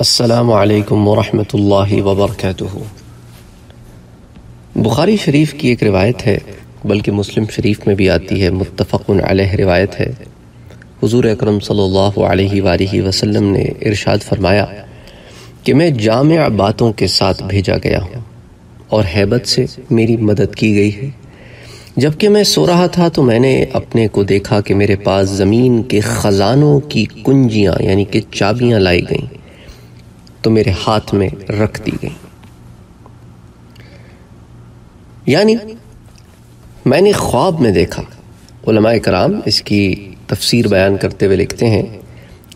असलकम वरहमल वबरक बुखारी शरीफ की एक रिवायत है, बल्कि मुस्लिम शरीफ में भी आती है मुतफ़न रिवायत है। हुजूर अकरम सल्लल्लाहु अलैहि वसल्लम ने इरशाद फरमाया कि मैं जाम बातों के साथ भेजा गया हूँ और हैबत से मेरी मदद की गई है। जबकि मैं सो रहा था तो मैंने अपने को देखा कि मेरे पास ज़मीन के ख़जानों की कुंजियाँ, यानी कि चाबियाँ लाई गईं। तो मेरे हाथ में रख दी गई। यानी, मैंने ख्वाब में देखा। उलमाए कराम इसकी तफसीर बयान करते हुए लिखते हैं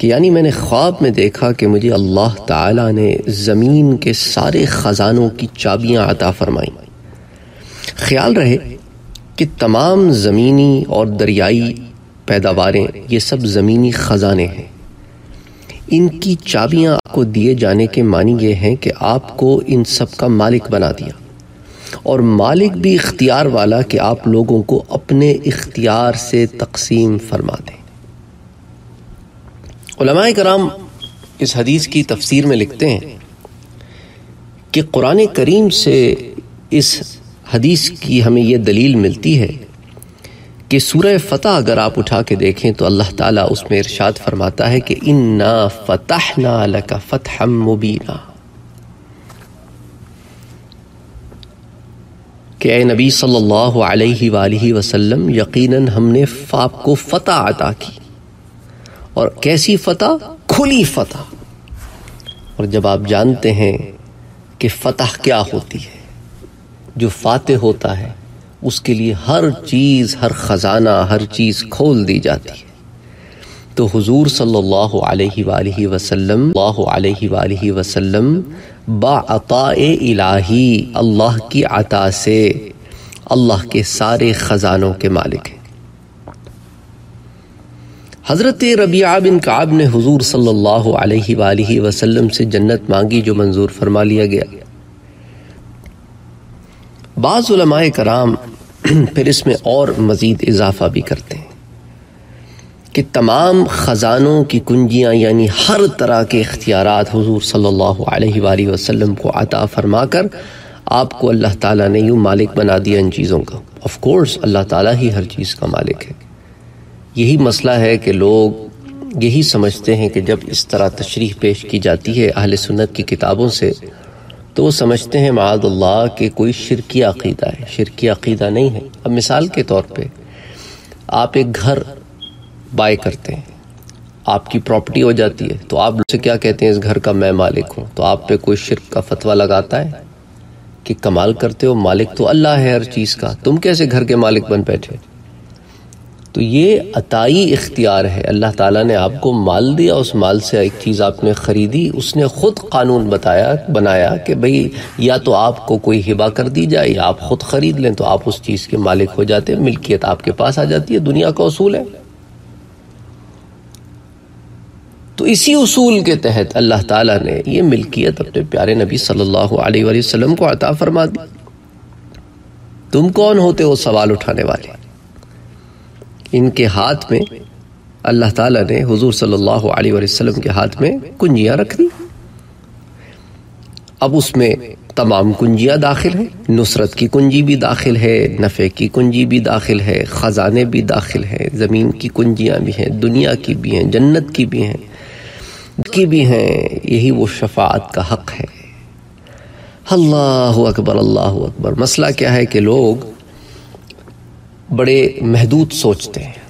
कि यानी मैंने ख्वाब में देखा कि मुझे अल्लाह ताला ने ज़मीन के सारे ख़जानों की चाबियाँ अता फरमाई। ख्याल रहे कि तमाम ज़मीनी और दरियाई पैदावारें, ये सब ज़मीनी ख़जाने हैं। इनकी चाबियाँ आपको दिए जाने के मानी ये हैं कि आपको इन सब का मालिक बना दिया। और मालिक भी इख्तियार वाला कि आप लोगों को अपने इख्तियार से तकसीम फरमा दें। कराम इस हदीस की तफसीर में लिखते हैं कि कुरान करीम से इस हदीस की हमें यह दलील मिलती है कि सूरह फ़तह अगर आप उठा के देखें तो अल्लाह ताला उसमें इरशाद फरमाता है कि इन्ना फ़तहना लका फ़तहम मुबीना। कि ए नबी सल्लल्लाहु अलैहि वसल्लम, यकीनन हमने फाप को फ़तह अता की। और कैसी फ़तह? खुली फ़तह। और जब आप जानते हैं कि फ़तह क्या होती है, जो फ़ातह होता है उसके लिए हर चीज़, हर ख़जाना, हर चीज़ खोल दी जाती है। तो हुजूर सल्लल्लाहु अलैहि वसल्लम अलैहि वसल्लम बाअता इलाही, अल्लाह की अता से अल्लाह के सारे ख़जानों के मालिक हैं। हज़रत रबिया बिन काब ने हुजूर सल्लल्लाहु अलैहि वसल्लम से जन्नत मांगी, जो मंजूर फरमा लिया गया। बाज़ कराम फिर इसमें और मज़ीद इजाफा भी करते हैं कि तमाम ख़जानों की कुंजियाँ, यानी हर तरह के इख्तियार हुजूर अलैहि वसल्लम को अता फरमा कर आपको अल्लाह ताला ने यूँ मालिक बना दिया इन चीज़ों का। ऑफ़ कोर्स अल्लाह ताला ही हर चीज़ का मालिक है। यही मसला है कि लोग यही समझते हैं कि जब इस तरह तशरीह पेश की जाती है, अहल सुन्नत की किताबों से तो वो समझते हैं मादल्ला के कोई शिरकी अकीदा है। शिरकी अकीदा नहीं है। अब मिसाल के तौर पे आप एक घर बाय करते हैं। आपकी प्रॉपर्टी हो जाती है तो आप से क्या कहते हैं, इस घर का मैं मालिक हूँ? तो आप पे कोई शिरक का फतवा लगाता है कि कमाल करते हो, मालिक तो अल्लाह है हर चीज़ का। तुम कैसे घर के मालिक बन बैठे? तो ये अताई इख्तियार है। अल्लाह ताला ने आपको माल दिया, उस माल से एक चीज़ आपने ख़रीदी, उसने ख़ुद कानून बताया, बनाया कि भाई या तो आपको कोई हिबा कर दी जाए, या आप ख़ुद ख़रीद लें तो आप उस चीज़ के मालिक हो जाते हैं, मिल्कियत आपके पास आ जाती है, दुनिया का असूल है। तो इसी उसूल के तहत अल्लाह ताला ने ये मिल्कियत अपने प्यारे नबी सल्लल्लाहु अलैहि वसल्लम को अता फरमा दी। तुम कौन होते हो सवाल उठाने वाले? इनके हाथ में, अल्लाह ताला ने हुजूर सल्लल्लाहु अलैहि वसल्लम के हाथ में कुंजियाँ रख दी। अब उसमें तमाम कुंजियाँ दाखिल हैं। नुसरत की कुंजी भी दाखिल है, नफ़े की कुंजी भी दाखिल है, ख़जाने भी दाखिल हैं, ज़मीन की कुंजियाँ भी हैं, दुनिया की भी हैं, जन्नत की भी हैं। की भी हैं, यही वो शफात का हक है। अल्लाह अकबर अल्लाह अकबर। मसला क्या है कि लोग बड़े महदूद सोचते हैं।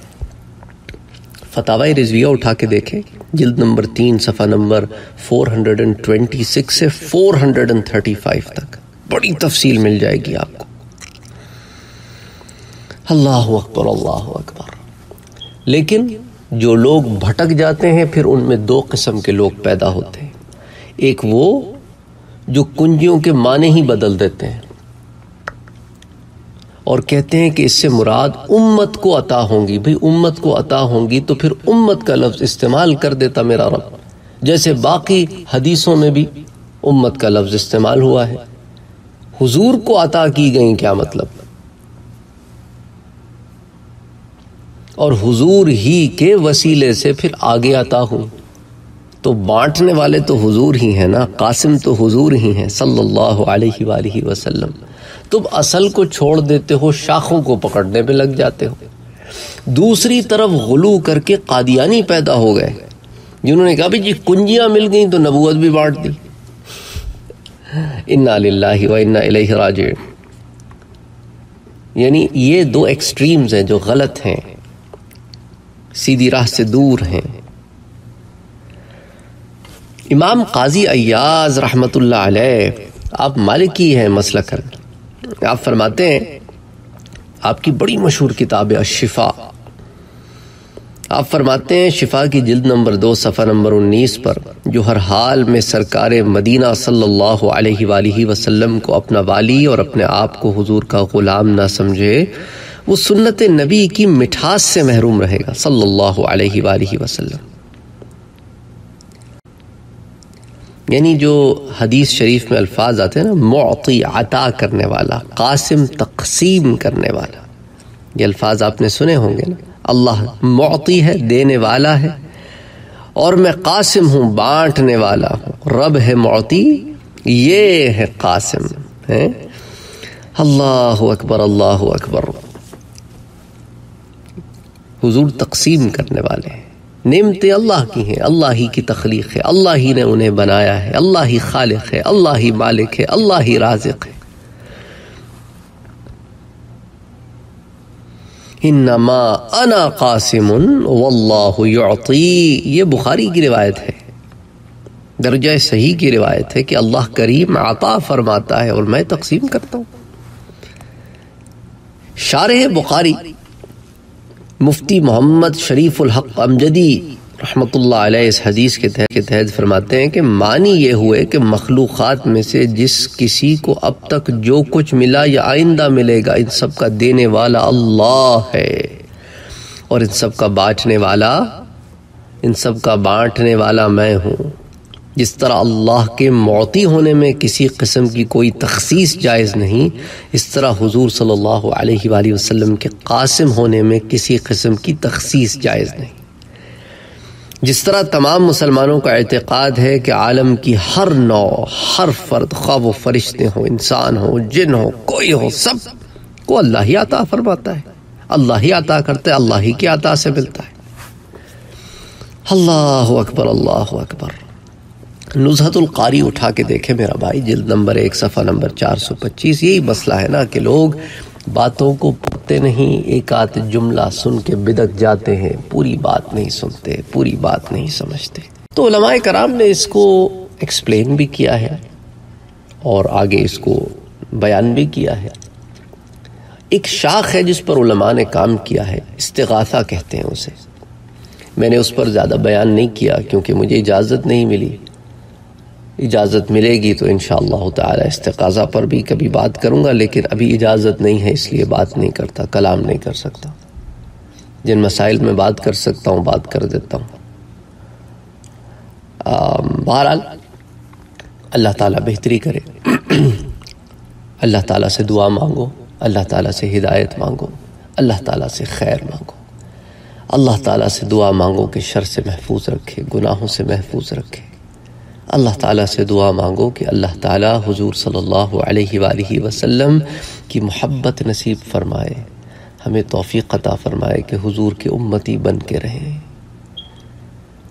फतावा रिजविया उठा के देखें, जिल्द नंबर तीन, सफ़ा नंबर 426 से 435 तक। बड़ी तफसील मिल जाएगी आपको। अल्लाह अकबर अल्लाह अकबर। लेकिन जो लोग भटक जाते हैं, फिर उनमें दो किस्म के लोग पैदा होते हैं। एक वो, जो कुंजियों के माने ही बदल देते हैं। और कहते हैं कि इससे मुराद उम्मत को अता होंगी। भाई, उम्मत को अता होंगी तो फिर उम्मत का लफ्ज़ इस्तेमाल कर देता मेरा रब। जैसे बाकी हदीसों में भी उम्मत का लफ्ज़ इस्तेमाल हुआ है। हुजूर को अता की गई क्या मतलब? और हुजूर ही के वसीले से फिर आगे आता हूँ। तो बांटने वाले तो हुजूर ही हैं ना? कासिम तो हुजूर ही हैं, सल्लल्लाहु अलैहि वसल्लम। तुम असल को छोड़ देते हो, शाखों को पकड़ने पे लग जाते हो। दूसरी तरफ़ गुलू करके कादियानी पैदा हो गए। जिन्होंने कहा भाई जी, कुंजियाँ मिल गई तो नबूत भी बांट दी। इन्ना व इन्ना राजिऊन। यानी ये दो एक्सट्रीम्स हैं जो गलत हैं, सीधी राह से दूर हैं। इमाम काजी अयाज रहमतुल्लाह अलैह, आप मालिकी हैं मसला कर आप फरमाते हैं, आपकी बड़ी मशहूर किताब है शिफा आप फरमाते हैं, शिफा की जिल्द नंबर दो, सफ़ा नंबर उन्नीस पर, जो हर हाल में सरकार मदीना सल्लल्लाहु अलैहि वसल्लम को अपना वाली और अपने आप को हुजूर का ग़ुलाम ना समझे, वो सुन्नत नबी की मिठास से महरूम रहेगा, सल्लल्लाहु अलैहि वसल्लम। यानी जो हदीस शरीफ में अल्फाज आते हैं ना मोती अता करने वाला, कासिम, तकसीम करने वाला। ये अल्फाज आपने सुने होंगे ना? अल्लाह मोती है, देने वाला है। और मैं कासिम हूँ, बांटने वाला हूँ। रब है मोती ये है कासिम, है? अल्लाह अकबर अल्लाह अकबर। हुजूर तकसीम करने वाले हैं। नेमतें अल्लाह की हैं, अल्लाह ही की तख्लीक है, अल्लाह ही ने उन्हें बनाया है, अल्लाह ही खालिक है, अल्लाह ही मालिक है, अल्लाह ही राजिक है। अना कासिम ये बुखारी की रिवायत है। दर्जा सही की रिवायत है कि अल्लाह करीम आता फरमाता है और मैं तकसीम करता हूँ। शारह बुखारी मुफ्ती मोहम्मद शरीफुल हक अमजदी रहमतुल्लाह अलैह इस हदीस के तहत के तहत फरमाते हैं कि मानी ये हुए कि मखलूक़ात में से जिस किसी को अब तक जो कुछ मिला या आइंदा मिलेगा, इन सब का देने वाला अल्लाह है। और इन सब का बांटने वाला, इन सब का बांटने वाला मैं हूँ। जिस तरह अल्लाह के मौती होने में किसी किस्म की कोई तखसीस जायज़ नहीं, इस तरह हुजूर सल्लल्लाहु अलैहि वसल्लम के कासिम होने में किसी किस्म की तखसीस जायज़ नहीं। जिस तरह तमाम मुसलमानों का एतक़ाद है कि आलम की हर नौ, हर फर्द ख्वा वो फरिश्ते हों, इंसान हो, जिन हो, कोई हो, सबको अल्लाह ही आता फरमाता है। अल्लाह ही आता करता है, अल्लाह ही की आता से मिलता है। अल्लाह अकबर अल्लाह अकबर। नुजहतुल कारी उठा के देखे मेरा भाई, जिल्द नंबर एक, सफ़ा नंबर चार सौ पच्चीस। यही मसला है ना कि लोग बातों को पढ़ते नहीं एक आध जुमला सुन के बिदक जाते हैं, पूरी बात नहीं सुनते, पूरी बात नहीं समझते। तो कराम ने इसको एक्सप्लेन भी किया है और आगे इसको बयान भी किया है। एक शाख है जिस पर उलमा ने काम किया है, इस्तेगासा कहते हैं उसे। मैंने उस पर ज़्यादा बयान नहीं किया क्योंकि मुझे इजाज़त नहीं मिली। इजाज़त मिलेगी तो इन ताला इस्तकाज़ा पर भी कभी बात करूँगा, लेकिन अभी इजाज़त नहीं है, इसलिए बात नहीं करता, कलाम नहीं कर सकता। जिन मसाइल में बात कर सकता हूँ, बात कर देता हूँ। बहरहाल, अल्लाह ताला बेहतरी करे। अल्लाह ताला से दुआ मांगो, अल्लाह ताला से हिदायत मांगो, अल्लाह ताला से खैर मांगो। अल्लाह ताला से दुआ मांगो कि शर से महफूज रखे, गुनाहों से महफूज रखे। अल्लाह ताला से दुआ मांगो कि अल्लाह ताला हुजूर सल्लल्लाहु अलैहि वसल्लम की मोहब्बत नसीब फरमाए। हमें तौफ़ी अता फरमाए कि हुजूर के उम्मती बन के रहें।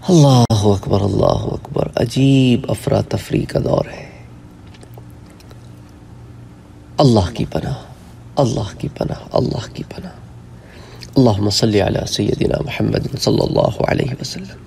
अल्लाह अकबर अल्लाह अकबर, अजीब अफरा तफरी का दौर है। अल्लाह की पनाह, अल्लाह की पनाह, अल्लाह की पनाह। अल्लाह मसल सैदिना महमद सल्लल्लाहु अलैहि वसल्लम।